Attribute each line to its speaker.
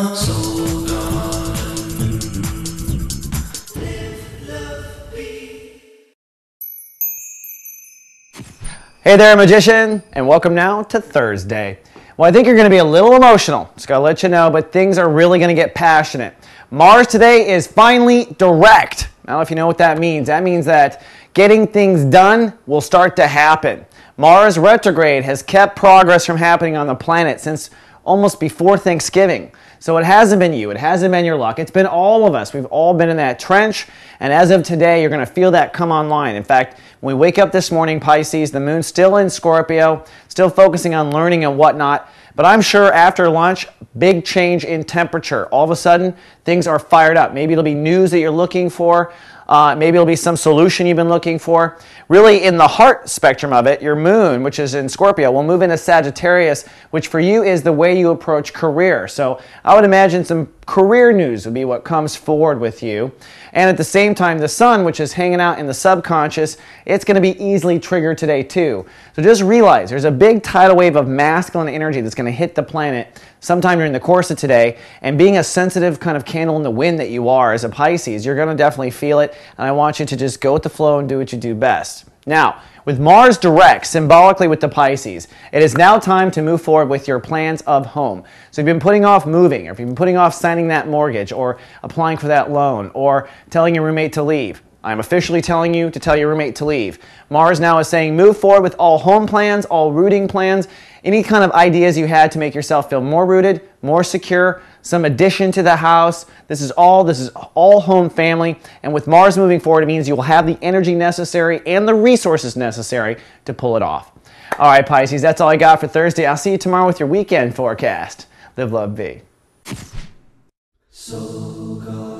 Speaker 1: Hey there, magician, and welcome now to Thursday. Well, I think you're going to be a little emotional. Just got to let you know, but things are really going to get passionate. Mars today is finally direct. Now, if you know what that means, that means that getting things done will start to happen. Mars retrograde has kept progress from happening on the planet since almost before Thanksgiving. So it hasn't been you, it hasn't been your luck. It's been all of us. We've all been in that trench, and as of today, you're going to feel that come online. In fact, when we wake up this morning, Pisces, the moon's still in Scorpio, still focusing on learning and whatnot. But I'm sure after lunch, big change in temperature. All of a sudden, things are fired up. Maybe it'll be news that you're looking for. Uh, maybe it'll be some solution you've been looking for. Really, in the heart spectrum of it, your moon, which is in Scorpio, will move into Sagittarius, which for you is the way you approach career. So I would imagine some career news would be what comes forward with you. And at the same time, the sun, which is hanging out in the subconscious, it's going to be easily triggered today too. So just realize there's a big tidal wave of masculine energy that's going to hit the planet sometime during the course of today. And being a sensitive kind of candle in the wind that you are as a Pisces, you're going to definitely feel it. And I want you to just go with the flow and do what you do best. Now, with Mars direct, symbolically with the Pisces, it is now time to move forward with your plans of home. So if you've been putting off moving, or if you've been putting off signing that mortgage, or applying for that loan, or telling your roommate to leave, I'm officially telling you to tell your roommate to leave. Mars now is saying move forward with all home plans, all rooting plans, any kind of ideas you had to make yourself feel more rooted, more secure, some addition to the house. This is all this is all home family and with Mars moving forward it means you will have the energy necessary and the resources necessary to pull it off. All right Pisces, that's all I got for Thursday. I'll see you tomorrow with your weekend forecast. Live love be.
Speaker 2: Garden.